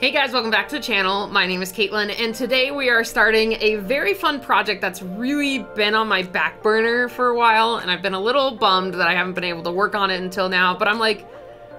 Hey guys, welcome back to the channel. My name is Katelyn, and today we are starting a very fun project that's really been on my back burner for a while, and I've been a little bummed that I haven't been able to work on it until now, but I'm like,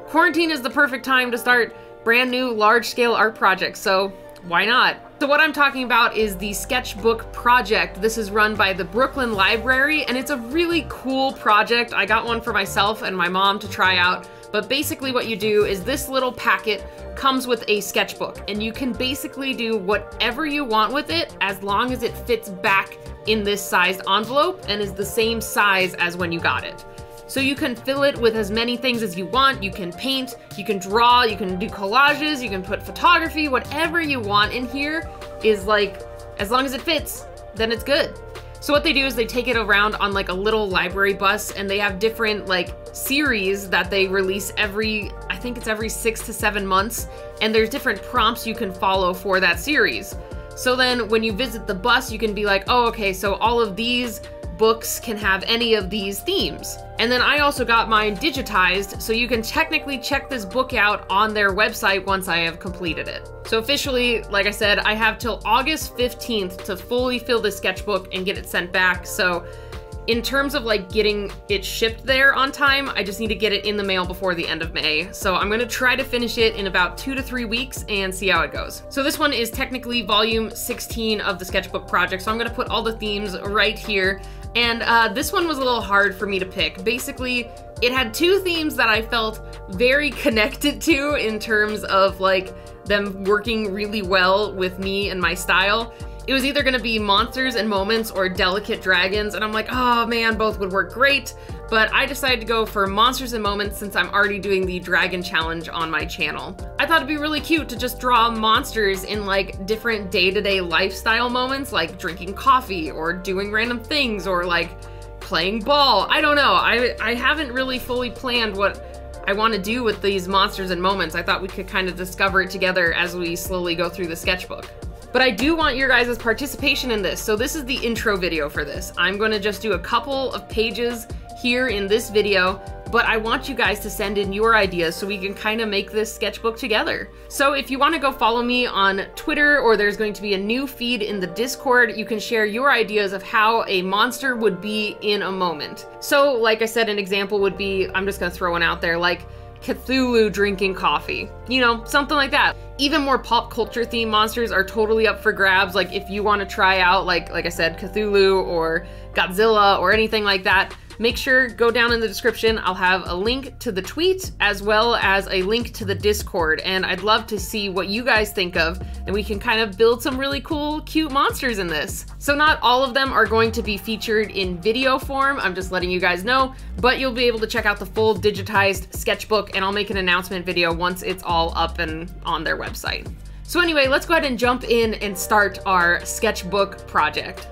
quarantine is the perfect time to start brand new large-scale art projects, so why not? So what I'm talking about is the sketchbook project. This is run by the Brooklyn Library, and it's a really cool project. I got one for myself and my mom to try out, but basically what you do is this little packet comes with a sketchbook and you can basically do whatever you want with it as long as it fits back in this sized envelope and is the same size as when you got it. So you can fill it with as many things as you want. You can paint, you can draw, you can do collages, you can put photography, whatever you want in here is like, as long as it fits, then it's good. So what they do is they take it around on like a little library bus and they have different like series that they release every, I think it's every six to seven months. And there's different prompts you can follow for that series. So then when you visit the bus, you can be like, oh, okay, so all of these books can have any of these themes. And then I also got mine digitized, so you can technically check this book out on their website once I have completed it. So officially, like I said, I have till August 15th to fully fill this sketchbook and get it sent back. So in terms of like getting it shipped there on time, I just need to get it in the mail before the end of May. So I'm gonna try to finish it in about two to three weeks and see how it goes. So this one is technically volume 16 of the sketchbook project. So I'm gonna put all the themes right here. And uh, this one was a little hard for me to pick. Basically, it had two themes that I felt very connected to in terms of like them working really well with me and my style. It was either gonna be monsters and moments or delicate dragons, and I'm like, oh man, both would work great. But I decided to go for monsters and moments since I'm already doing the dragon challenge on my channel. I thought it'd be really cute to just draw monsters in like different day-to-day -day lifestyle moments, like drinking coffee or doing random things or like playing ball. I don't know. I, I haven't really fully planned what I want to do with these monsters and moments. I thought we could kind of discover it together as we slowly go through the sketchbook. But I do want your guys' participation in this. So this is the intro video for this. I'm going to just do a couple of pages here in this video, but I want you guys to send in your ideas so we can kind of make this sketchbook together. So if you want to go follow me on Twitter or there's going to be a new feed in the Discord, you can share your ideas of how a monster would be in a moment. So like I said, an example would be, I'm just going to throw one out there, like Cthulhu drinking coffee. You know, something like that. Even more pop culture themed monsters are totally up for grabs. Like if you want to try out, like like I said, Cthulhu or Godzilla or anything like that, Make sure go down in the description. I'll have a link to the tweet as well as a link to the Discord. And I'd love to see what you guys think of. And we can kind of build some really cool, cute monsters in this. So not all of them are going to be featured in video form. I'm just letting you guys know. But you'll be able to check out the full digitized sketchbook and I'll make an announcement video once it's all up and on their website. So anyway, let's go ahead and jump in and start our sketchbook project.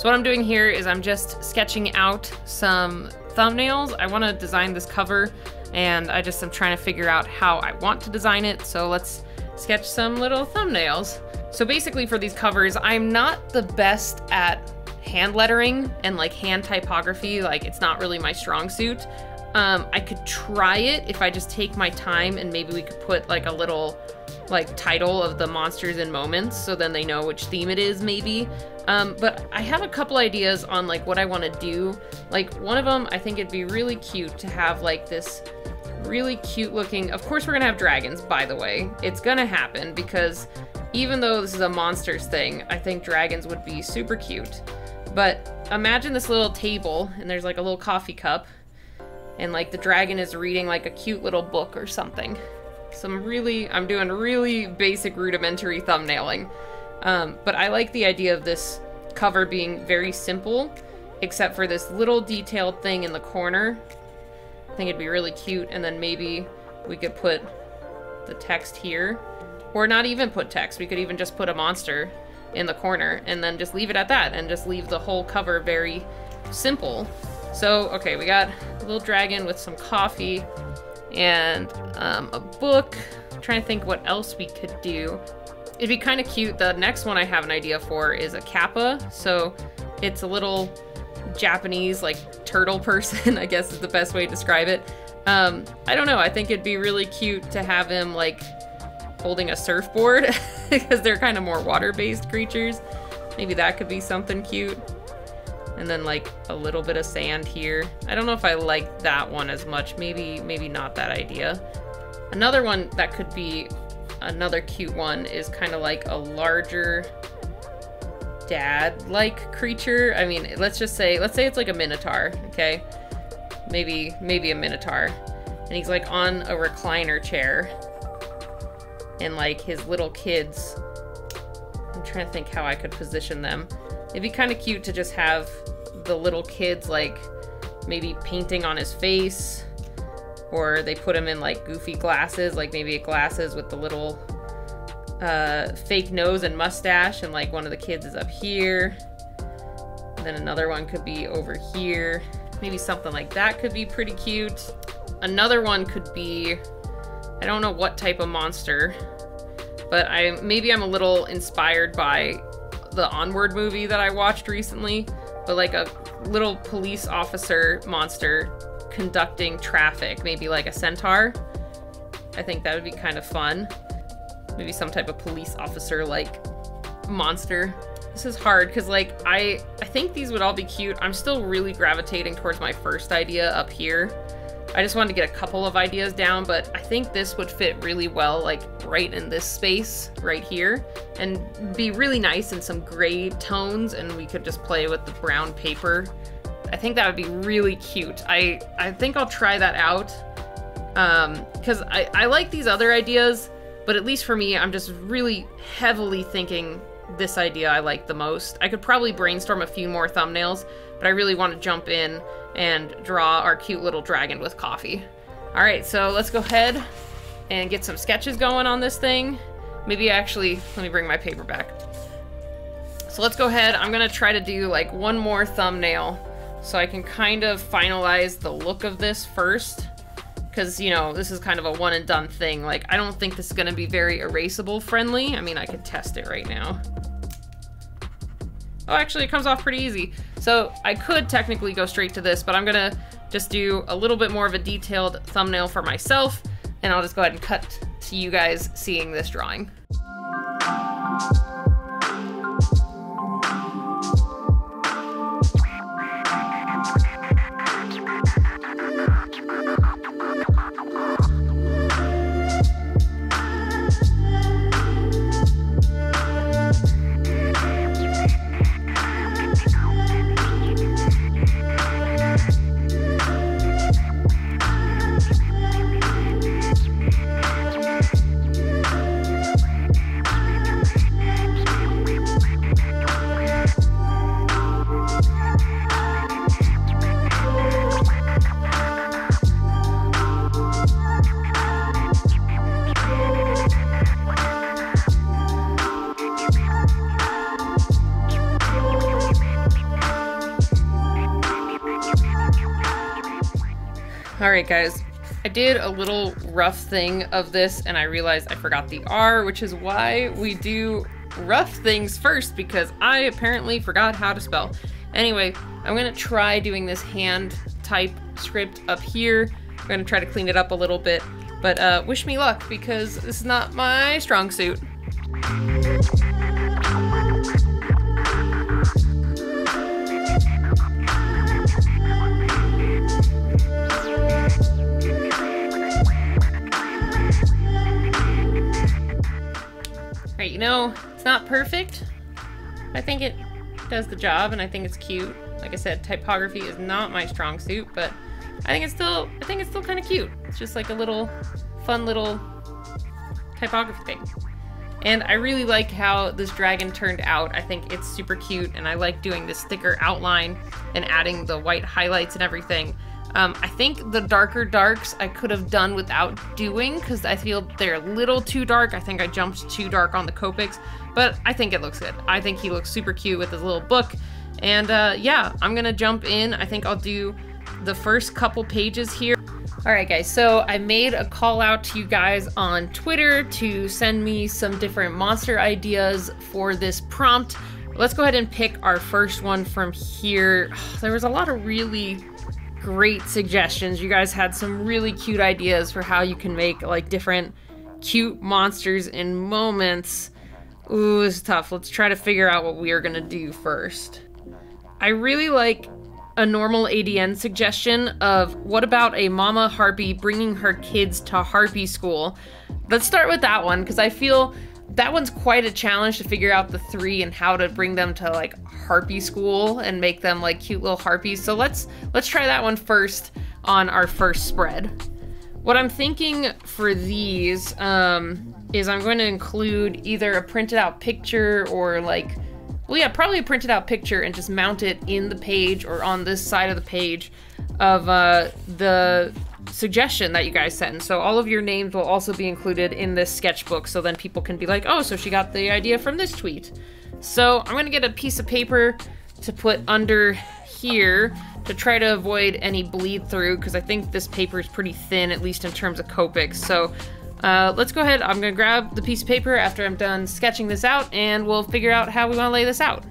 So what I'm doing here is I'm just sketching out some thumbnails. I want to design this cover and I just am trying to figure out how I want to design it. So let's sketch some little thumbnails. So basically for these covers, I'm not the best at hand lettering and like hand typography. Like it's not really my strong suit. Um, I could try it if I just take my time and maybe we could put like a little like title of the monsters and moments so then they know which theme it is maybe. Um, but I have a couple ideas on like what I want to do. Like one of them, I think it'd be really cute to have like this really cute looking, of course we're gonna have dragons by the way. It's gonna happen because even though this is a monsters thing, I think dragons would be super cute. But imagine this little table and there's like a little coffee cup and like the dragon is reading like a cute little book or something. Some really, I'm doing really basic rudimentary thumbnailing. Um, but I like the idea of this cover being very simple, except for this little detailed thing in the corner. I think it'd be really cute, and then maybe we could put the text here. Or not even put text, we could even just put a monster in the corner, and then just leave it at that, and just leave the whole cover very simple. So, okay, we got a little dragon with some coffee and um, a book. I'm trying to think what else we could do. It'd be kind of cute. The next one I have an idea for is a kappa. So it's a little Japanese like turtle person, I guess is the best way to describe it. Um, I don't know. I think it'd be really cute to have him like holding a surfboard because they're kind of more water-based creatures. Maybe that could be something cute. And then like a little bit of sand here. I don't know if I like that one as much. Maybe, maybe not that idea. Another one that could be another cute one is kind of like a larger dad-like creature. I mean, let's just say, let's say it's like a minotaur, okay? Maybe, maybe a minotaur. And he's like on a recliner chair. And like his little kids, I'm trying to think how I could position them. It'd be kind of cute to just have the little kids like maybe painting on his face or they put him in like goofy glasses, like maybe glasses with the little uh, fake nose and mustache, and like one of the kids is up here. Then another one could be over here. Maybe something like that could be pretty cute. Another one could be, I don't know what type of monster, but I maybe I'm a little inspired by the Onward movie that I watched recently, but like a little police officer monster conducting traffic, maybe like a centaur. I think that would be kind of fun. Maybe some type of police officer like monster. This is hard because like I I think these would all be cute. I'm still really gravitating towards my first idea up here. I just wanted to get a couple of ideas down, but I think this would fit really well like right in this space right here and be really nice in some gray tones and we could just play with the brown paper I think that would be really cute. I, I think I'll try that out. Because um, I, I like these other ideas, but at least for me, I'm just really heavily thinking this idea I like the most. I could probably brainstorm a few more thumbnails, but I really want to jump in and draw our cute little dragon with coffee. All right, so let's go ahead and get some sketches going on this thing. Maybe actually, let me bring my paper back. So let's go ahead. I'm gonna try to do like one more thumbnail so I can kind of finalize the look of this first. Because, you know, this is kind of a one and done thing. Like, I don't think this is going to be very erasable friendly. I mean, I could test it right now. Oh, actually, it comes off pretty easy. So I could technically go straight to this, but I'm going to just do a little bit more of a detailed thumbnail for myself. And I'll just go ahead and cut to you guys seeing this drawing. Alright guys, I did a little rough thing of this and I realized I forgot the R, which is why we do rough things first because I apparently forgot how to spell. Anyway, I'm gonna try doing this hand type script up here. I'm gonna try to clean it up a little bit, but uh, wish me luck because this is not my strong suit. Know, it's not perfect. I think it does the job and I think it's cute. Like I said, typography is not my strong suit, but I think it's still I think it's still kind of cute. It's just like a little fun little typography thing. And I really like how this dragon turned out. I think it's super cute and I like doing this thicker outline and adding the white highlights and everything. Um, I think the darker darks I could have done without doing because I feel they're a little too dark. I think I jumped too dark on the Copics, but I think it looks good. I think he looks super cute with his little book. And uh, yeah, I'm gonna jump in. I think I'll do the first couple pages here. All right, guys, so I made a call out to you guys on Twitter to send me some different monster ideas for this prompt. Let's go ahead and pick our first one from here. There was a lot of really great suggestions. You guys had some really cute ideas for how you can make like different cute monsters in moments. Ooh, it's tough. Let's try to figure out what we are gonna do first. I really like a normal ADN suggestion of what about a mama harpy bringing her kids to harpy school. Let's start with that one because I feel that one's quite a challenge to figure out the three and how to bring them to like harpy school and make them like cute little harpies. So let's let's try that one first on our first spread. What I'm thinking for these um, is I'm going to include either a printed out picture or like, well, yeah, probably a printed out picture and just mount it in the page or on this side of the page of uh, the suggestion that you guys sent. So all of your names will also be included in this sketchbook so then people can be like, oh, so she got the idea from this tweet. So I'm to get a piece of paper to put under here to try to avoid any bleed through because I think this paper is pretty thin, at least in terms of Copics. So uh, let's go ahead. I'm to grab the piece of paper after I'm done sketching this out and we'll figure out how we want to lay this out.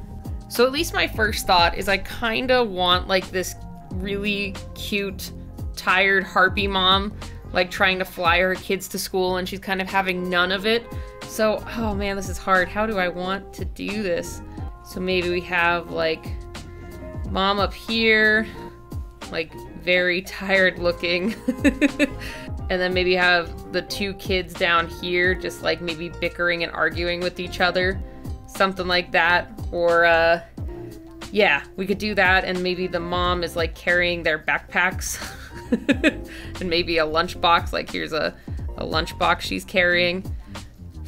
So at least my first thought is I kind of want like this really cute, tired harpy mom like trying to fly her kids to school and she's kind of having none of it. So, oh man, this is hard. How do I want to do this? So maybe we have like Mom up here, like very tired looking. and then maybe have the two kids down here just like maybe bickering and arguing with each other. Something like that. Or, uh, yeah, we could do that. And maybe the mom is like carrying their backpacks. and maybe a lunchbox. Like here's a, a lunchbox she's carrying.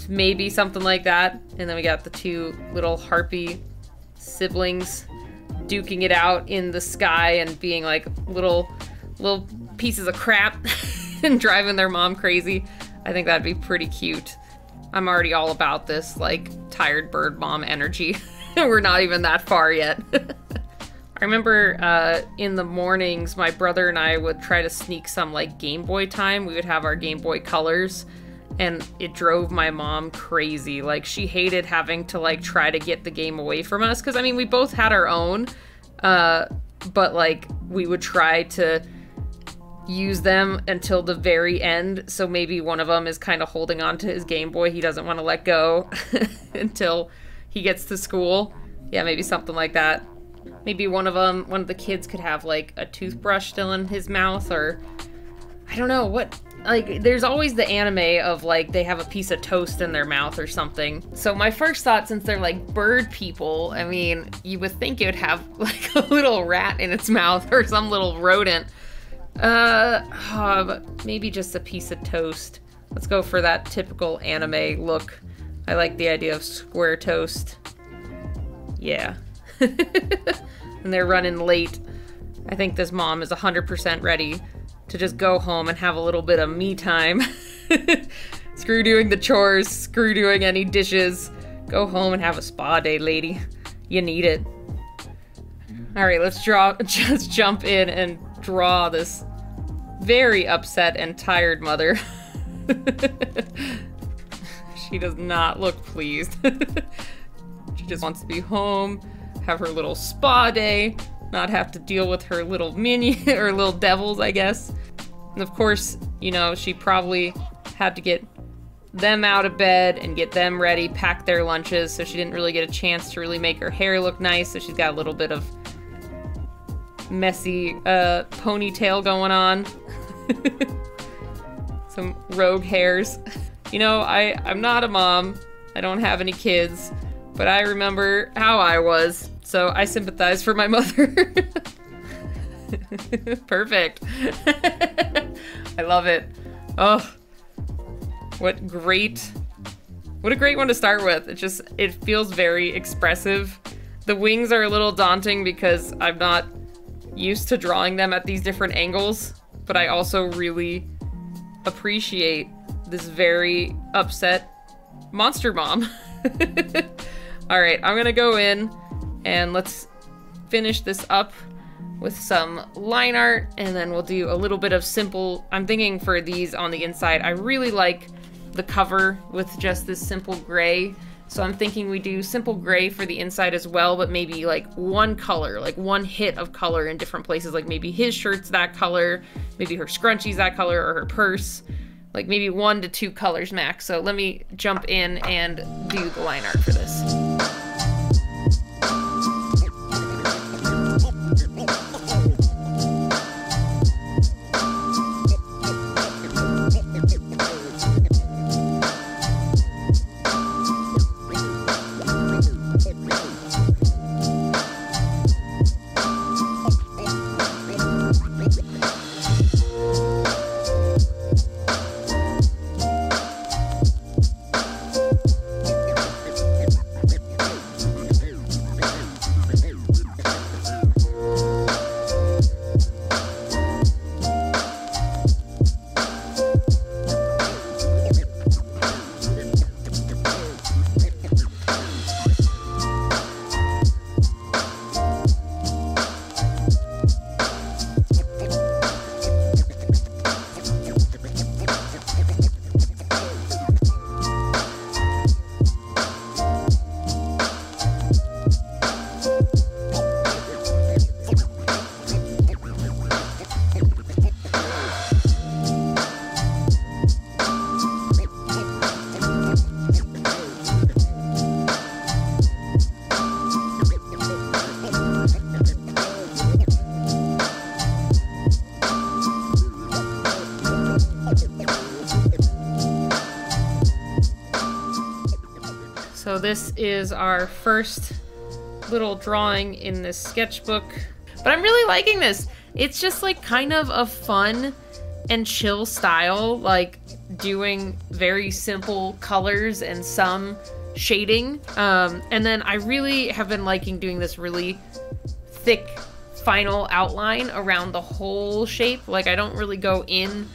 Maybe something like that. And then we got the two little harpy siblings duking it out in the sky and being like little little pieces of crap and driving their mom crazy. I think that'd be pretty cute. I'm already all about this like tired bird mom energy. We're not even that far yet. I remember uh, in the mornings, my brother and I would try to sneak some like Game Boy time. We would have our Game Boy colors and it drove my mom crazy. Like she hated having to like try to get the game away from us because I mean we both had our own, uh, but like we would try to use them until the very end. So maybe one of them is kind of holding on to his Game Boy. He doesn't want to let go until he gets to school. Yeah, maybe something like that. Maybe one of them, one of the kids could have like a toothbrush still in his mouth or I don't know what like there's always the anime of like they have a piece of toast in their mouth or something. So my first thought since they're like bird people, I mean, you would think it would have like a little rat in its mouth or some little rodent. Uh, oh, maybe just a piece of toast. Let's go for that typical anime look. I like the idea of square toast. Yeah. and they're running late. I think this mom is 100% ready to just go home and have a little bit of me time. screw doing the chores, screw doing any dishes. Go home and have a spa day, lady. You need it. All right, let's draw. Just jump in and draw this very upset and tired mother. she does not look pleased. she just wants to be home, have her little spa day, not have to deal with her little minion or little devils, I guess. And of course, you know, she probably had to get them out of bed and get them ready, pack their lunches, so she didn't really get a chance to really make her hair look nice, so she's got a little bit of messy uh, ponytail going on. Some rogue hairs. You know, I, I'm not a mom. I don't have any kids. But I remember how I was. So I sympathize for my mother. Perfect. I love it. Oh, what great, what a great one to start with. It just, it feels very expressive. The wings are a little daunting because I'm not used to drawing them at these different angles, but I also really appreciate this very upset monster mom. All right, I'm gonna go in and let's finish this up with some line art and then we'll do a little bit of simple I'm thinking for these on the inside I really like the cover with just this simple gray so I'm thinking we do simple gray for the inside as well but maybe like one color like one hit of color in different places like maybe his shirt's that color maybe her scrunchie's that color or her purse like maybe one to two colors max. So let me jump in and do the line art for this. This is our first little drawing in this sketchbook. But I'm really liking this. It's just like kind of a fun and chill style, like doing very simple colors and some shading. Um, and then I really have been liking doing this really thick final outline around the whole shape. Like I don't really go in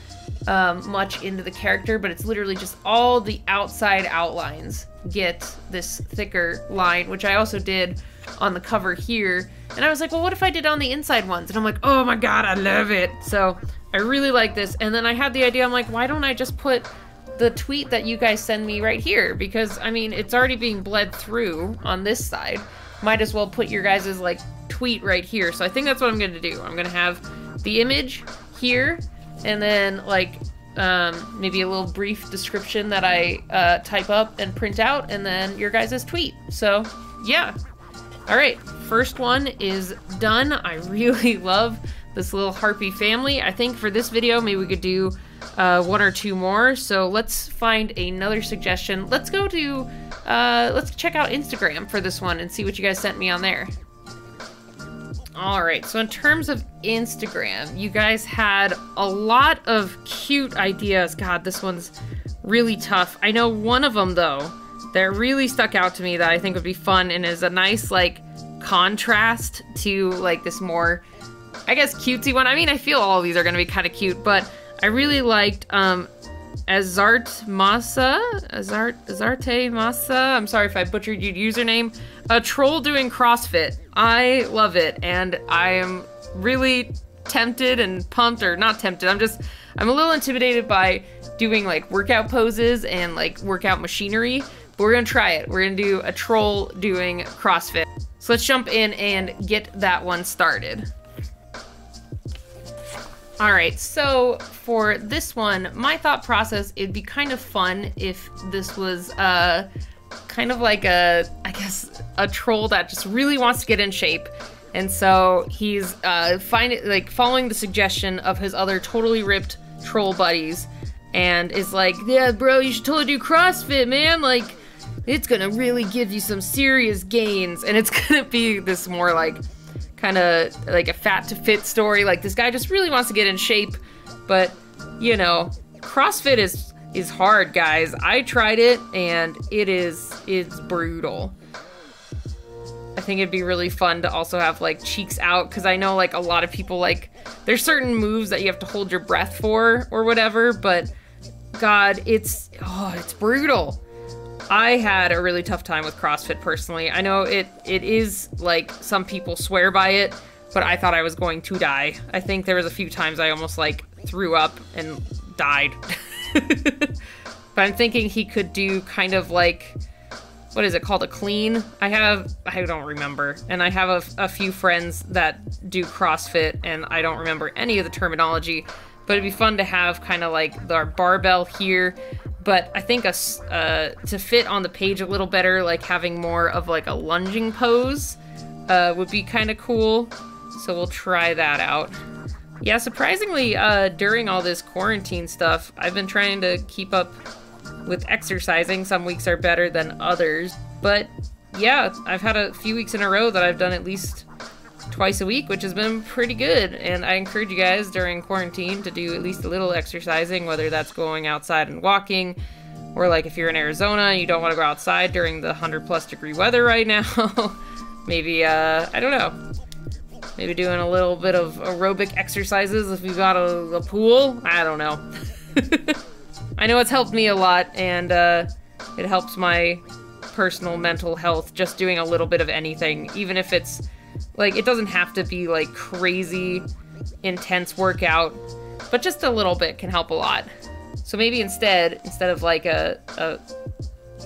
um, much into the character, but it's literally just all the outside outlines get this thicker line, which I also did on the cover here. And I was like, well, what if I did on the inside ones? And I'm like, oh my god, I love it. So I really like this. And then I had the idea, I'm like, why don't I just put the tweet that you guys send me right here? Because, I mean, it's already being bled through on this side. Might as well put your guys' like tweet right here. So I think that's what I'm gonna do. I'm gonna have the image here and then like um, maybe a little brief description that I uh, type up and print out, and then your guys' tweet. So, yeah. All right, first one is done. I really love this little harpy family. I think for this video, maybe we could do uh, one or two more. So let's find another suggestion. Let's go to, uh, let's check out Instagram for this one and see what you guys sent me on there. All right, so in terms of Instagram, you guys had a lot of cute ideas. God, this one's really tough. I know one of them, though, that really stuck out to me that I think would be fun and is a nice, like, contrast to, like, this more, I guess, cutesy one. I mean, I feel all these are going to be kind of cute, but I really liked um, Azart Masa, Azart, Azarte Masa. I'm sorry if I butchered your username. A troll doing CrossFit. I love it, and I am really tempted and pumped, or not tempted. I'm just, I'm a little intimidated by doing like workout poses and like workout machinery. But we're gonna try it. We're gonna do a troll doing CrossFit. So let's jump in and get that one started. All right, so for this one, my thought process, it'd be kind of fun if this was uh, kind of like a, I guess, a troll that just really wants to get in shape. And so he's uh, find, like following the suggestion of his other totally ripped troll buddies and is like, yeah, bro, you should totally do CrossFit, man. Like, it's gonna really give you some serious gains. And it's gonna be this more like kind of like a fat to fit story. Like, this guy just really wants to get in shape, but you know, CrossFit is is hard, guys. I tried it and it is it's brutal. I think it'd be really fun to also have like cheeks out because I know like a lot of people like there's certain moves that you have to hold your breath for or whatever, but God, it's oh, it's brutal. I had a really tough time with CrossFit personally. I know it it is like some people swear by it, but I thought I was going to die. I think there was a few times I almost like threw up and died. but I'm thinking he could do kind of like what is it called a clean i have i don't remember and i have a, a, few friends that do crossfit and i don't remember any of the terminology but it'd be fun to have kind of like our barbell here. But I think us uh, to fit on the page a little better, like having more of like a lunging pose uh, would be kind of cool. So we'll try that out. Yeah, surprisingly, uh, during all this quarantine stuff, I've been trying to keep up with exercising. Some weeks are better than others. But yeah, I've had a few weeks in a row that I've done at least twice a week, which has been pretty good. And I encourage you guys during quarantine to do at least a little exercising, whether that's going outside and walking, or like if you're in Arizona and you don't want to go outside during the 100 plus degree weather right now, maybe, uh, I don't know, maybe doing a little bit of aerobic exercises if you've got a, a pool. I don't know. I know it's helped me a lot, and uh, it helps my personal mental health just doing a little bit of anything, even if it's like, it doesn't have to be like crazy intense workout, but just a little bit can help a lot. So maybe instead, instead of like a, a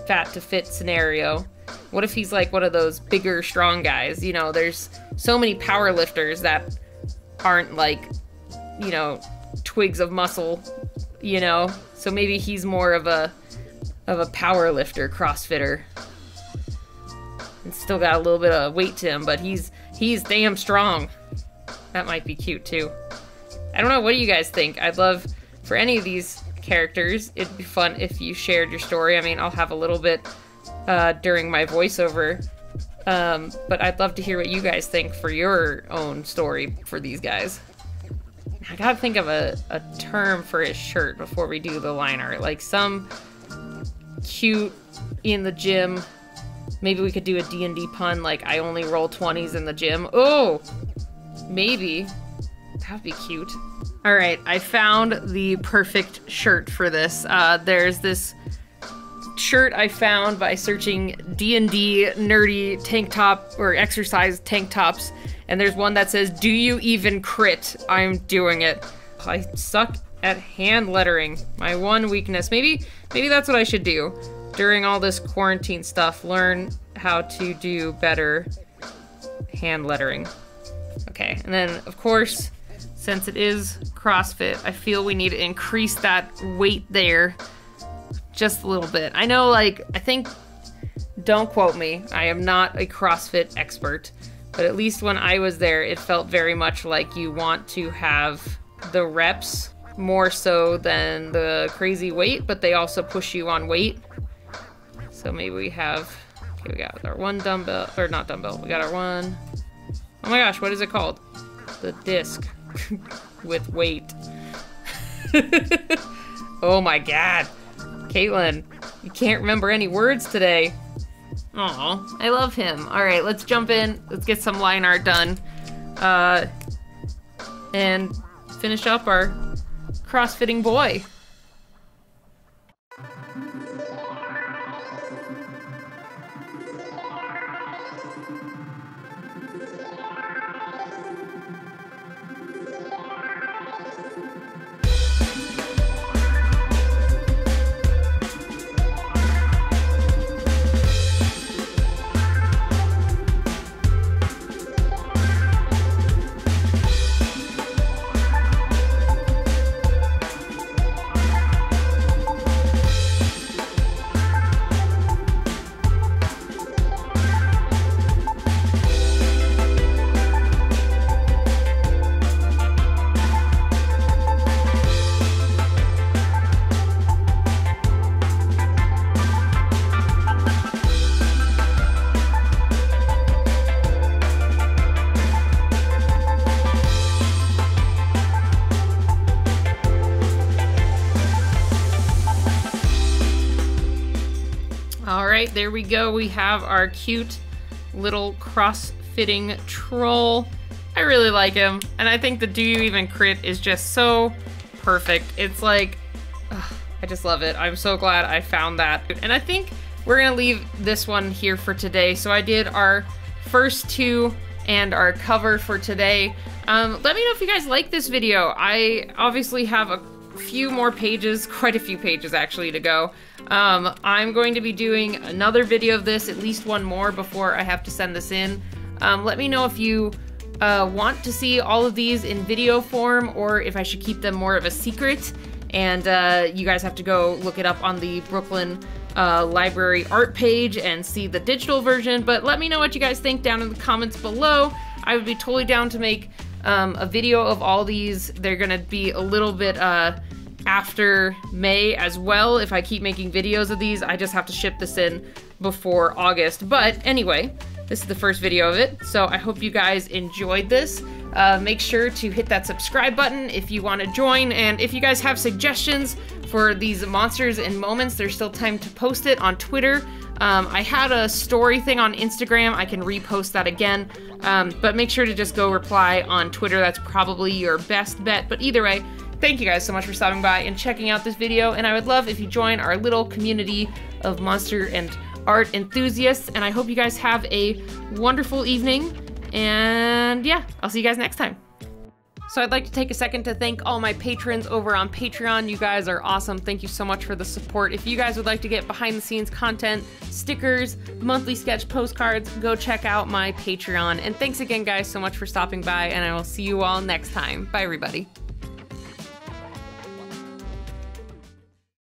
fat to fit scenario, what if he's like one of those bigger, strong guys? You know, there's so many power lifters that aren't like, you know, twigs of muscle, you know? So maybe he's more of a of a power lifter, crossfitter. And still got a little bit of weight to him, but he's he's damn strong. That might be cute too. I don't know, what do you guys think? I'd love for any of these characters, it'd be fun if you shared your story. I mean, I'll have a little bit uh, during my voiceover. Um, but I'd love to hear what you guys think for your own story for these guys. I gotta think of a, a term for his shirt before we do the line art. Like some cute in the gym. Maybe we could do a D&D pun like I only roll 20s in the gym. Oh, maybe. That'd be cute. All right, I found the perfect shirt for this. Uh, there's this shirt I found by searching D&D nerdy tank top or exercise tank tops and there's one that says do you even crit? I'm doing it. I suck at hand lettering. My one weakness. Maybe maybe that's what I should do during all this quarantine stuff. Learn how to do better hand lettering. Okay, and then of course, since it is CrossFit, I feel we need to increase that weight there just a little bit. I know, like, I think, don't quote me, I am not a CrossFit expert, but at least when I was there, it felt very much like you want to have the reps more so than the crazy weight, but they also push you on weight. So maybe we have, okay, we got our one dumbbell, or not dumbbell, we got our one, oh my gosh, what is it called? The disc with weight. oh my god. Katelyn, you can't remember any words today. Aw, I love him. All right, let's jump in. Let's get some line art done. Uh, and finish up our crossfitting boy. There we go. We have our cute little cross-fitting troll. I really like him, and I think the Do You Even Crit is just so perfect. It's like, ugh, I just love it. I'm so glad I found that. And I think we're gonna leave this one here for today. So I did our first two and our cover for today. Um, let me know if you guys like this video. I obviously have a few more pages, quite a few pages actually to go. Um, I'm going to be doing another video of this, at least one more before I have to send this in. Um, let me know if you uh, want to see all of these in video form or if I should keep them more of a secret. And uh, you guys have to go look it up on the Brooklyn uh, Library art page and see the digital version. But let me know what you guys think down in the comments below. I would be totally down to make um, a video of all these. They're gonna be a little bit uh, after May as well. If I keep making videos of these, I just have to ship this in before August. But anyway, this is the first video of it, so I hope you guys enjoyed this. Uh, make sure to hit that subscribe button if you want to join, and if you guys have suggestions for these monsters and moments, there's still time to post it on Twitter. Um, I had a story thing on Instagram. I can repost that again. Um, but make sure to just go reply on Twitter. That's probably your best bet. But either way, thank you guys so much for stopping by and checking out this video. And I would love if you join our little community of monster and art enthusiasts. And I hope you guys have a wonderful evening. And yeah, I'll see you guys next time. So I'd like to take a second to thank all my patrons over on Patreon. You guys are awesome. Thank you so much for the support. If you guys would like to get behind the scenes content, stickers, monthly sketch postcards, go check out my Patreon. And thanks again, guys, so much for stopping by, and I will see you all next time. Bye, everybody.